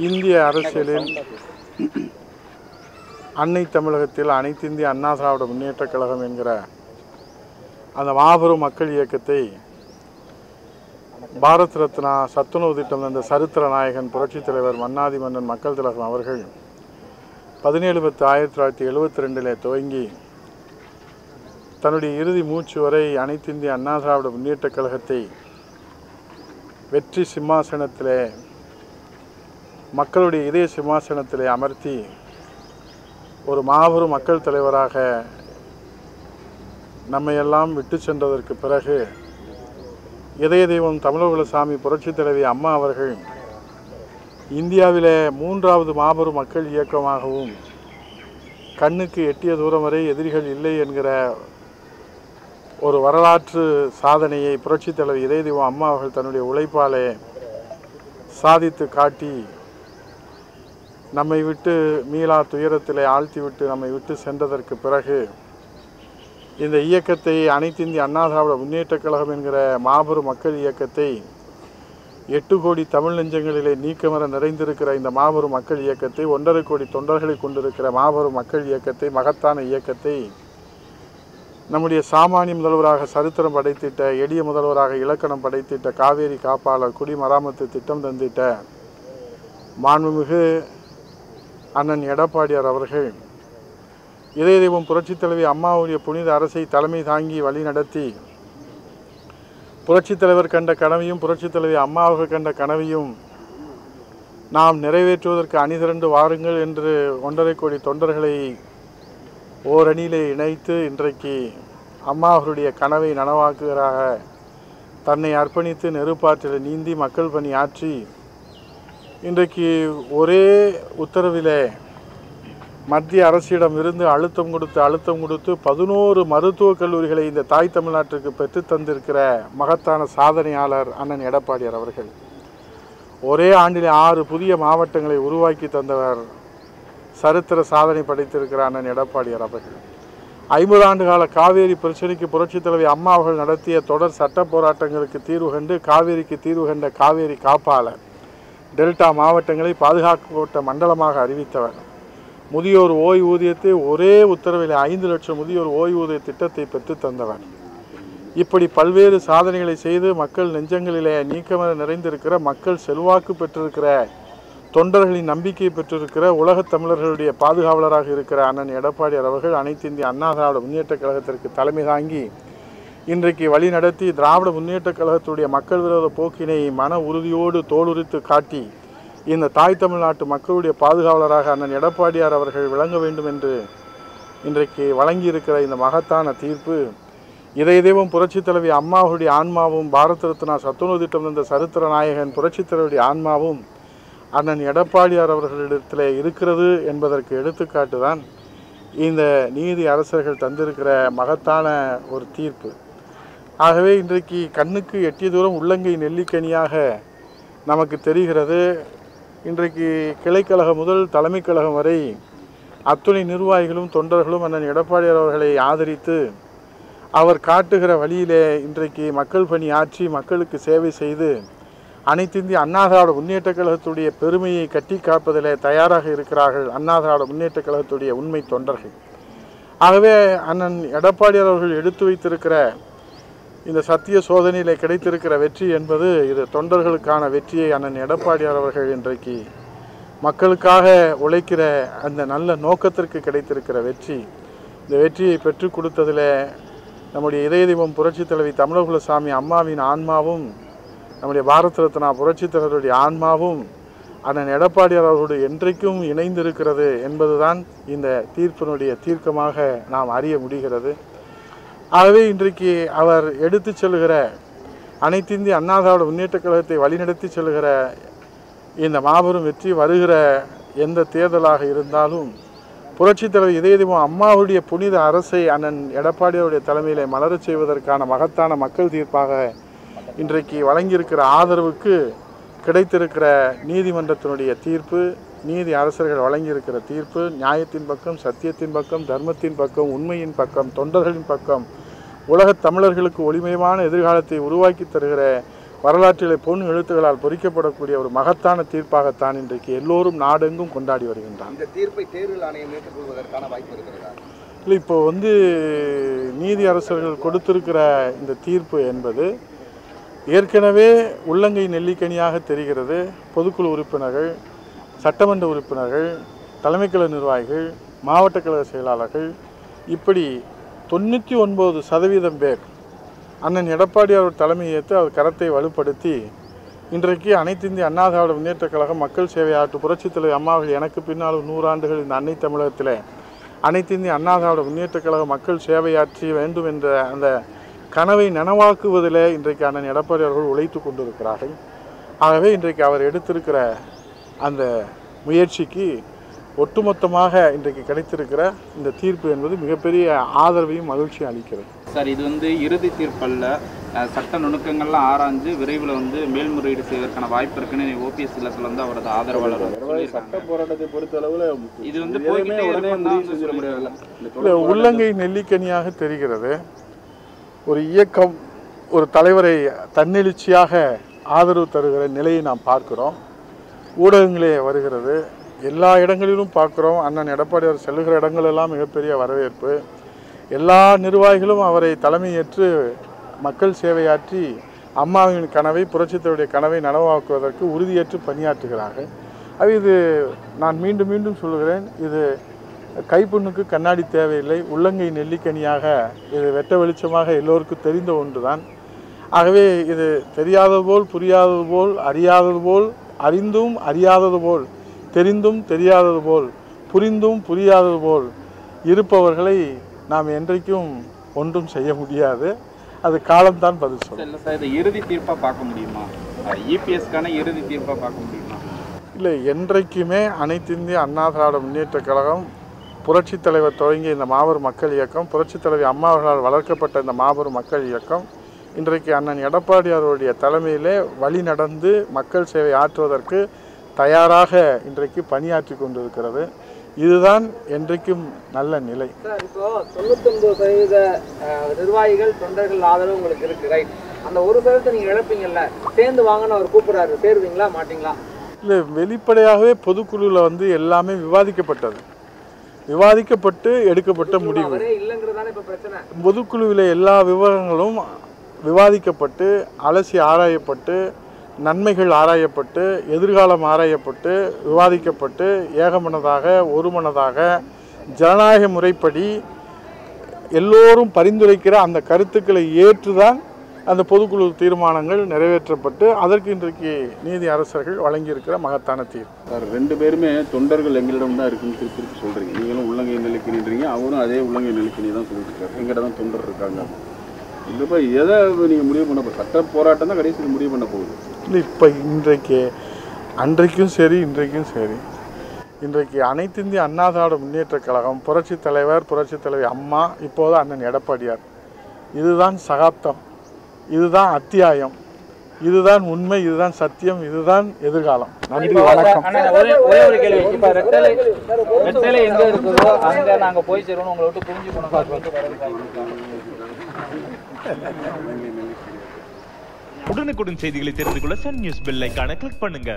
இந்திய அரசியலில் அன்னை தமிழகத்தில் அனைத்து இந்திய அண்ணா திராவிட முன்னேற்றக் கழகம் என்கிற அந்த மாபெரும் மக்கள் இயக்கத்தை பாரத் ரத்னா சத்துணவு திட்டம் தந்த சரித்திர நாயகன் புரட்சித் தலைவர் மன்னாதி மன்னன் மக்கள் திலகம் அவர்கள் பதினேழு பத்து ஆயிரத்தி தொள்ளாயிரத்தி எழுபத்தி ரெண்டில் துவங்கி தன்னுடைய இறுதி மூச்சு வரை அனைத்து இந்திய அண்ணா திராவிட முன்னேற்றக் கழகத்தை வெற்றி சிம்மாசனத்திலே மக்களுடைய இதய சிம்மாசனத்திலே அமர்த்தி ஒரு மாபெரும் மக்கள் தலைவராக நம்மையெல்லாம் விட்டு சென்றதற்கு பிறகு இதய தெய்வம் தமிழகுலசாமி புரட்சித் தலைவி அம்மா அவர்கள் இந்தியாவிலே மூன்றாவது மாபெரும் மக்கள் இயக்கமாகவும் கண்ணுக்கு எட்டிய தூரம் வரை எதிரிகள் இல்லை என்கிற ஒரு வரலாற்று சாதனையை புரட்சித் தலைவி இதய தெய்வம் அம்மா அவர்கள் தன்னுடைய உழைப்பாலே சாதித்து காட்டி நம்மை விட்டு மீளா துயரத்திலே ஆழ்த்தி விட்டு நம்மை விட்டு சென்றதற்கு பிறகு இந்த இயக்கத்தை அனைத்து இந்திய அண்ணா திராவிட முன்னேற்றக் கழகம் என்கிற மாபெரும் மக்கள் இயக்கத்தை எட்டு கோடி தமிழ் நெஞ்சங்களிலே நீக்கமர நிறைந்திருக்கிற இந்த மாபெரும் மக்கள் இயக்கத்தை ஒன்றரை கோடி தொண்டர்களை கொண்டிருக்கிற மாபெரும் மக்கள் இயக்கத்தை மகத்தான இயக்கத்தை நம்முடைய சாமானிய முதல்வராக சரித்திரம் படைத்திட்ட எளிய முதல்வராக இலக்கணம் படைத்திட்ட காவேரி காப்பாளர் குடிமராமத்து திட்டம் தந்திட்ட மாண்புமிகு அண்ணன் எடப்பாடியார் அவர்கள். இதய தெய்வம் புரட்சித் தலைவி அம்மாவுடைய புனித அரசை தலைமை தாங்கி வழி நடத்தி புரட்சித் தலைவர் கண்ட கனவையும் புரட்சித் தலைவி அம்மாவர்கள் கண்ட கனவையும் நாம் நிறைவேற்றுவதற்கு அணிதிரண்டு வாருங்கள் என்று ஒன்றரை கோடி தொண்டர்களை ஓரணியிலே இணைத்து இன்றைக்கு அம்மா அவருடைய கனவை நனவாக்குகிறாக. தன்னை அர்ப்பணித்து நெருப்பாற்றில் நீந்தி மக்கள் பணி ஆற்றி இன்றைக்கு ஒரே உத்தரவிலே மத்திய அரசிடம் இருந்து அழுத்தம் கொடுத்து அழுத்தம் கொடுத்து பதினோரு மருத்துவக் கல்லூரிகளை இந்த தாய் தமிழ்நாட்டிற்கு பெற்று தந்திருக்கிற மகத்தான சாதனையாளர் அண்ணன் எடப்பாடியார் அவர்கள். ஒரே ஆண்டிலே ஆறு புதிய மாவட்டங்களை உருவாக்கி தந்தவர் சரித்திர சாதனை படைத்திருக்கிற அண்ணன் எடப்பாடியார் அவர்கள். ஐம்பது ஆண்டு கால காவேரி பிரச்சனைக்கு புரட்சித் தலைவி அம்மா அவர்கள் நடத்திய தொடர் சட்ட போராட்டங்களுக்கு தீர்வு கண்டு காவேரிக்கு தீர்வு கண்ட காவேரி காப்பாளர். டெல்டா மாவட்டங்களை பாதுகாக்கப்பட்ட மண்டலமாக அறிவித்தவர். முதியோர் ஓய்வூதியத்தை ஒரே உத்தரவில் ஐந்து லட்சம் முதியோர் ஓய்வூதிய திட்டத்தை பெற்று தந்தவர். இப்படி பல்வேறு சாதனைகளை செய்து மக்கள் நெஞ்சங்களிலே நீக்கமர நிறைந்திருக்கிற மக்கள் செல்வாக்கு பெற்றிருக்கிற தொண்டர்களின் நம்பிக்கை பெற்றிருக்கிற உலகத் தமிழர்களுடைய பாதுகாவலராக இருக்கிற அண்ணன் எடப்பாடியார் அவர்கள் அனைத்து இந்திய அண்ணா திராவிட முன்னேற்றக் கழகத்திற்கு தலைமை தாங்கி இன்றைக்கு வழிநடத்தி திராவிட முன்னேற்றக் கழகத்துடைய மக்கள் விரோத போக்கினை மன உறுதியோடு தோலுரித்து காட்டி இந்த தாய் தமிழ்நாட்டு மக்களுடைய பாதுகாவலராக அண்ணன் எடப்பாடியார் அவர்கள் விளங்க வேண்டும் என்று இன்றைக்கு வழங்கியிருக்கிற இந்த மகத்தான தீர்ப்பு இதய தெய்வம் புரட்சித் தலைவி அம்மாவுடைய ஆன்மாவும் பாரத ரத்னா சத்துணவு திட்டம் தந்த சரித்திர நாயகன் புரட்சித் தலைவருடைய ஆன்மாவும் அண்ணன் எடப்பாடியார் அவர்களிடத்தில் இருக்கிறது என்பதற்கு எடுத்துக்காட்டு தான் இந்த நீதி அரசர்கள் தந்திருக்கிற மகத்தான ஒரு தீர்ப்பு. ஆகவே இன்றைக்கு கண்ணுக்கு எட்டிய தூரம் உள்ளங்கை நெல்லிக்கனியாக நமக்கு தெரிகிறது. இன்றைக்கு கிளைக்கழகம் முதல் தலைமைக் கழகம் வரை அத்துணை நிர்வாகிகளும் தொண்டர்களும் அண்ணன் எடப்பாடியார் அவர்களை ஆதரித்து அவர் காட்டுகிற வழியிலே இன்றைக்கு மக்கள் பணி ஆற்றி மக்களுக்கு சேவை செய்து அனைத்து இந்திய அண்ணா திராவிட முன்னேற்றக் கழகத்துடைய பெருமையை கட்டி காப்பதிலே தயாராக இருக்கிறார்கள் அண்ணா திராவிட முன்னேற்றக் கழகத்துடைய உண்மை தொண்டர்கள். ஆகவே அண்ணன் எடப்பாடியார் அவர்கள் எடுத்து வைத்திருக்கிற இந்த சத்திய சோதனையில் கிடைத்திருக்கிற வெற்றி என்பது இது தொண்டர்களுக்கான வெற்றியை அண்ணன் எடப்பாடியார் அவர்கள் இன்றைக்கு மக்களுக்காக உழைக்கிற அந்த நல்ல நோக்கத்திற்கு கிடைத்திருக்கிற வெற்றி. இந்த வெற்றியை பெற்றுக் கொடுத்ததில் நம்முடைய இதய தெய்வம் புரட்சி தலைவி தமிழகுலசாமி அம்மாவின் ஆன்மாவும் நம்முடைய பாரத ரத்னா புரட்சி தலைவருடைய ஆன்மாவும் அண்ணன் எடப்பாடியார் அவர்களோடு என்றைக்கும் இணைந்திருக்கிறது என்பதுதான் இந்த தீர்ப்பினுடைய தீர்க்கமாக நாம் அறிய முடிகிறது. ஆகவே இன்றைக்கு அவர் எடுத்து செல்கிற அனைத்திந்திய அண்ணா திராவிட முன்னேற்றக் கழகத்தை வழிநடத்தி செல்கிற இந்த மாபெரும் வெற்றி வருகிற எந்த தேர்தலாக இருந்தாலும் புரட்சித் தலைவர் இதய அம்மாவுடைய புனித அரசை அண்ணன் எடப்பாடியாருடைய தலைமையிலே மலரச் செய்வதற்கான மகத்தான மக்கள் தீர்ப்பாக இன்றைக்கு வழங்கியிருக்கிற ஆதரவுக்கு கிடைத்திருக்கிற நீதிமன்றத்தினுடைய தீர்ப்பு நீதி அரசர்கள் வழங்கியிருக்கிற தீர்ப்பு நியாயத்தின் பக்கம் சத்தியத்தின் பக்கம் தர்மத்தின் பக்கம் உண்மையின் பக்கம் தொண்டர்களின் பக்கம் உலகத் தமிழர்களுக்கு ஒளிமயமான எதிர்காலத்தை உருவாக்கி தருகிற வரலாற்றிலே பொன் எழுத்துக்களால் பொறிக்கப்படக்கூடிய ஒரு மகத்தான தீர்ப்பாகத்தான் இன்றைக்கு எல்லோரும் நாடெங்கும் கொண்டாடி வருகின்றான் இந்த தீர்ப்பை தேர்தல் ஆணையம் ஏற்றுக்கொள்வதற்கான வாய்ப்பு இருக்கிறதா? இல்லை இப்போ வந்து நீதி அரசர்கள் கொடுத்திருக்கிற இந்த தீர்ப்பு என்பது ஏற்கனவே உள்ளங்கை நெல்லிக்கனியாக தெரிகிறது. பொதுக்குழு உறுப்பினர்கள் சட்டமன்ற உறுப்பினர்கள் தலைமைக்கழக நிர்வாகிகள் மாவட்ட கழக செயலாளர்கள் இப்படி தொண்ணூற்றி ஒன்பது சதவீதம் பேர் அண்ணன் எடப்பாடி அவர் தலைமை ஏற்று அவர் கரத்தை வலுப்படுத்தி இன்றைக்கு அனைத்து இந்திய அண்ணா திராவிட முன்னேற்றக் கழகம் மக்கள் சேவை ஆற்று புரட்சித் தலைவர் அம்மாவர்கள் எனக்கு பின்னால் நூறாண்டுகள் இந்த அன்னை தமிழகத்தில் அனைத்து இந்திய அண்ணா திராவிட முன்னேற்றக் கழக மக்கள் சேவையாற்றி வேண்டும் என்ற அந்த கனவை நனவாக்குவதில் இன்றைக்கு அண்ணன் எடப்பாடி அவர்கள் உழைத்து கொண்டிருக்கிறார்கள். ஆகவே இன்றைக்கு அவர் எடுத்திருக்கிற அந்த முயற்சிக்கு ஒட்டுமொத்தமாக இன்றைக்கு கிடைத்திருக்கிற இந்த தீர்ப்பு என்பது மிகப்பெரிய ஆதரவையும் மகிழ்ச்சியும் அளிக்கிறது. சார் இது வந்து இறுதி தீர்ப்பல்ல. சட்ட நுணுக்கங்கள்லாம் ஆராய்ஞ்சு விரைவில் வந்து மேல்முறையீடு செய்வதற்கான வாய்ப்பு இருக்குன்னு ஓபிஎஸ் இல்லத்தில் வந்து அவரது ஆதரவாளர் சொல்லியிருக்காங்க. போராட்டத்தை பொறுத்த அளவுல இது வந்து உடனே முடிவு இல்லை உள்ளங்கை நெல்லிக்கனியாக தெரிகிறது. ஒரு இயக்கம் ஒரு தலைவரை தன்னெழுச்சியாக ஆதரவு தருகிற நிலையை நாம் பார்க்கிறோம். ஊடகங்களே வருகிறது. எல்லா இடங்களிலும் பார்க்குறோம். அண்ணன் எடப்பாடி அவர் செல்லுகிற இடங்களெல்லாம் மிகப்பெரிய வரவேற்பு. எல்லா நிர்வாகிகளும் அவரை தலைமையேற்று மக்கள் சேவையாற்றி அம்மாவின் கனவை புரட்சித்தருடைய கனவை நனவாக்குவதற்கு உறுதியேற்று பணியாற்றுகிறார்கள். அது இது நான் மீண்டும் மீண்டும் சொல்கிறேன் இது கைப்புண்ணுக்கு கண்ணாடி தேவையில்லை உள்ளங்கை நெல்லிக்கனியாக இது வெட்ட வெளிச்சமாக எல்லோருக்கும் தெரிந்த ஒன்றுதான். ஆகவே இது தெரியாதது போல் புரியாதது போல் அறியாதது போல் அறிந்தும் அறியாதது போல் தெரிந்தும் தெரியாதது போல் புரிந்தும் புரியாதது போல் இருப்பவர்களை நாம் என்றைக்கும் ஒன்றும் செய்ய முடியாது. அது காலம்தான் பதில் சொல்லும். சார் இதை இறுதி தீர்ப்பாக பார்க்க முடியுமா? இபிஎஸ்க்கான இறுதி தீர்ப்பாக பார்க்க முடியுமா? இல்லை என்றைக்குமே அனைத்து இந்திய அண்ணா திராவிட முன்னேற்றக் கழகம் புரட்சித் தலைவர் தொடங்கிய இந்த மாபெரும் மக்கள் இயக்கம் புரட்சித் தலைவர் அம்மா அவர்களால் வளர்க்கப்பட்ட இந்த மாபெரும் மக்கள் இயக்கம் இன்றைக்கு அண்ணன் எடப்பாடி அவருடைய தலைமையிலே வழி நடந்து மக்கள் சேவை ஆற்றுவதற்கு தயாராக இன்றைக்கு பணியாற்றி கொண்டிருக்கிறது. இதுதான் என்றைக்கும் நல்ல நிலை. இப்போ தொண்ணூத்தொன்பது சதவீத நிர்வாகிகள் தொண்டர்கள் ஆதரவு உங்களுக்கு இருக்கு ரைட் அந்த ஒரு சதவீதத்தை நீங்க இழப்பீங்கல்ல சேர்ந்து வாங்கன்னு அவர் கூப்பிடுறாரு. சேருவீங்களா மாட்டீங்களா? இல்லை வெளிப்படையாகவே பொதுக்குழுவில் வந்து எல்லாமே விவாதிக்கப்பட்டது. விவாதிக்கப்பட்டு எடுக்கப்பட்ட முடிவு. பொதுக்குழுவில் எல்லா விவரங்களும் விவாதிக்கப்பட்டு அலசி ஆராயப்பட்டு நன்மைகள் ஆராயப்பட்டு எதிர்காலம் ஆராயப்பட்டு விவாதிக்கப்பட்டு ஏகமனதாக ஒருமனதாக ஜனநாயக முறைப்படி எல்லோரும் பரிந்துரைக்கிற அந்த கருத்துக்களை ஏற்றுதான் அந்த பொதுக்குழு தீர்மானங்கள் நிறைவேற்றப்பட்டு அதற்கு இன்றைக்கு நீதி அரசர்கள் வழங்கியிருக்கிற மகத்தான தீர்ப்பு. சார் ரெண்டு பேருமே தொண்டர்கள் எங்களிடம் தான் இருக்குன்னு திருப்பி திருப்பி சொல்றீங்க. நீங்களும் உள்ளங்கை நிலைக்கின்றீங்க அவரும் அதே உள்ளங்கை நிலைக்கினி தான் சொல்லிட்டு இருக்காரு எங்கிட்ட தான் தொண்டர் இருக்காங்க. போய் எதை நீங்க முடிவு பண்ண போ சட்ட போராட்டம் தான் கடைசியில் முடிவு பண்ண போகுது. இல்லை இப்போ இன்றைக்கு அன்றைக்கும் சரி இன்றைக்கும் சரி. இன்றைக்கு அனைத்து இந்திய அண்ணா திராவிட முன்னேற்றக் கழகம் புரட்சித் தலைவர் புரட்சித் தலைவி அம்மா இப்போது அண்ணன் எடப்பாடியார். இதுதான் சகாப்தம். இதுதான் அத்தியாயம். இதுதான் உண்மை இதுதான் சத்தியம் இதுதான் எதிர்காலம். நன்றி வணக்கம். அண்ணா, ஒரே ஒரே ஒரு கேள்வி. இப்ப ரெட்டலை ரெட்டலை எங்க இருக்குதோ அங்க நாங்க போய் சேருவோம் உங்களை விட்டு புரிஞ்சு போனோம் உடனுக்குடன் செய்திகளை தெரிந்து கொள்ள சன் நியூஸ் பெல் ஐகானை கிளிக் பண்ணுங்க.